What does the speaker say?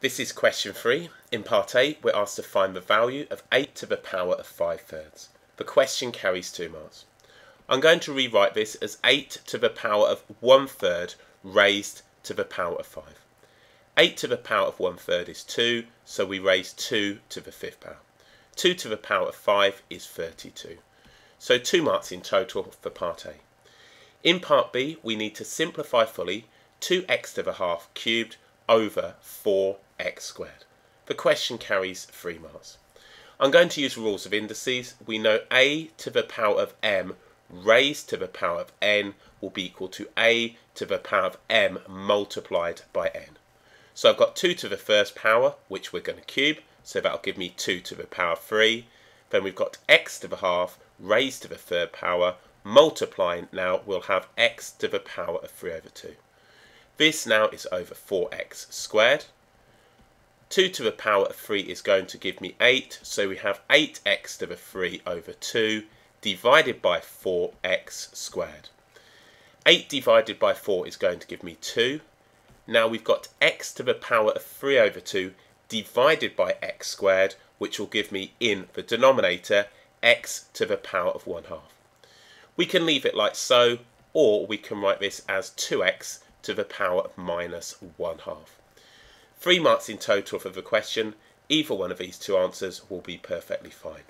This is question 3. In part A, we're asked to find the value of 8 to the power of 5 thirds. The question carries 2 marks. I'm going to rewrite this as 8 to the power of 1 third raised to the power of 5. 8 to the power of 1 third is 2, so we raise 2 to the 5th power. 2 to the power of 5 is 32. So 2 marks in total for part A. In part B, we need to simplify fully 2x to the half cubed over 4x squared. The question carries 3 marks. I'm going to use rules of indices. We know a to the power of m raised to the power of n will be equal to a to the power of m multiplied by n. So I've got 2 to the first power, which we're going to cube, so that'll give me 2 to the power 3. Then we've got x to the half raised to the third power, multiplying now we'll have x to the power of 3 over 2. This now is over 4x squared. 2 to the power of 3 is going to give me 8, so we have 8x to the 3 over 2 divided by 4x squared. 8 divided by 4 is going to give me 2. Now we've got x to the power of 3 over 2 divided by x squared, which will give me in the denominator x to the power of 1 half. We can leave it like so, or we can write this as 2x to the power of minus 1 half. Three marks in total for the question. Either one of these two answers will be perfectly fine.